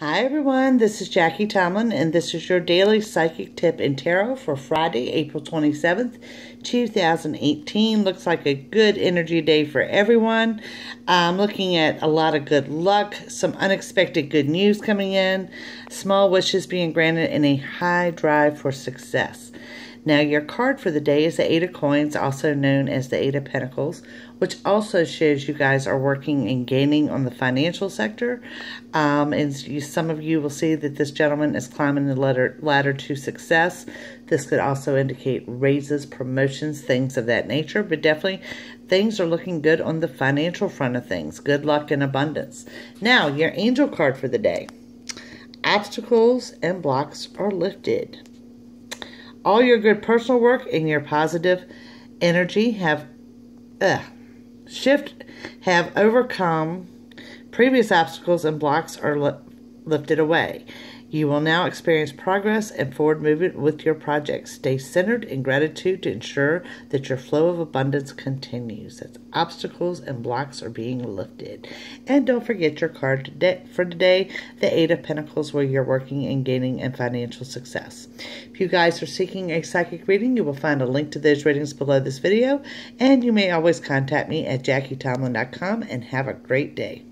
Hi everyone, this is Jackie Tomlin and this is your daily psychic tip in tarot for Friday, April 27th, 2018. Looks like a good energy day for everyone. I'm looking at a lot of good luck, some unexpected good news coming in, small wishes being granted, and a high drive for success. Now, your card for the day is the Eight of Coins, also known as the Eight of Pentacles, which also shows you guys are working and gaining on the financial sector. Um, and you, some of you will see that this gentleman is climbing the ladder, ladder to success. This could also indicate raises, promotions, things of that nature, but definitely things are looking good on the financial front of things. Good luck and abundance. Now, your angel card for the day. Obstacles and blocks are lifted. All your good personal work and your positive energy have uh, shift have overcome previous obstacles and blocks are li lifted away. You will now experience progress and forward movement with your projects. Stay centered in gratitude to ensure that your flow of abundance continues. That obstacles and blocks are being lifted. And don't forget your card today, for today, the Eight of Pentacles, where you're working and gaining in financial success. If you guys are seeking a psychic reading, you will find a link to those readings below this video. And you may always contact me at jackietomlin.com and have a great day.